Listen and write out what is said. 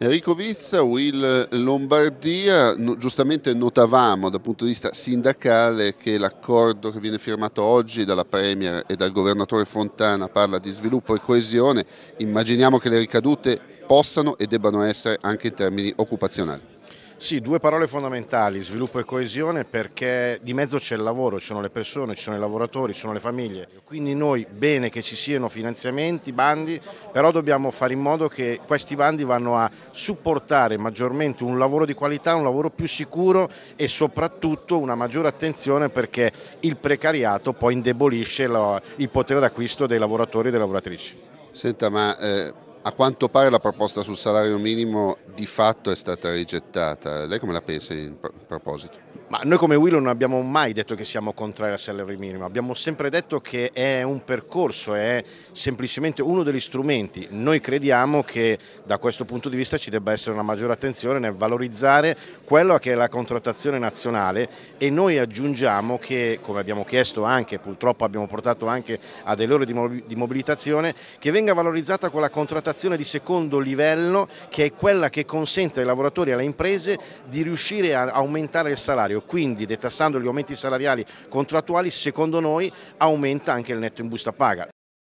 Enrico Vizza, Will Lombardia, no, giustamente notavamo dal punto di vista sindacale che l'accordo che viene firmato oggi dalla Premier e dal Governatore Fontana parla di sviluppo e coesione, immaginiamo che le ricadute possano e debbano essere anche in termini occupazionali. Sì, due parole fondamentali, sviluppo e coesione, perché di mezzo c'è il lavoro, ci sono le persone, ci sono i lavoratori, ci sono le famiglie. Quindi noi bene che ci siano finanziamenti, bandi, però dobbiamo fare in modo che questi bandi vanno a supportare maggiormente un lavoro di qualità, un lavoro più sicuro e soprattutto una maggiore attenzione perché il precariato poi indebolisce il potere d'acquisto dei lavoratori e delle lavoratrici. Senta, ma eh, a quanto pare la proposta sul salario minimo di fatto è stata rigettata. Lei come la pensa in proposito? Ma noi come Willow non abbiamo mai detto che siamo contrari al salario minimo, abbiamo sempre detto che è un percorso, è semplicemente uno degli strumenti. Noi crediamo che da questo punto di vista ci debba essere una maggiore attenzione nel valorizzare quello che è la contrattazione nazionale e noi aggiungiamo che, come abbiamo chiesto anche, purtroppo abbiamo portato anche a delle ore di mobilitazione, che venga valorizzata quella contrattazione di secondo livello che è quella che consente ai lavoratori e alle imprese di riuscire a aumentare il salario salario, quindi detassando gli aumenti salariali contrattuali secondo noi aumenta anche il netto in busta paga.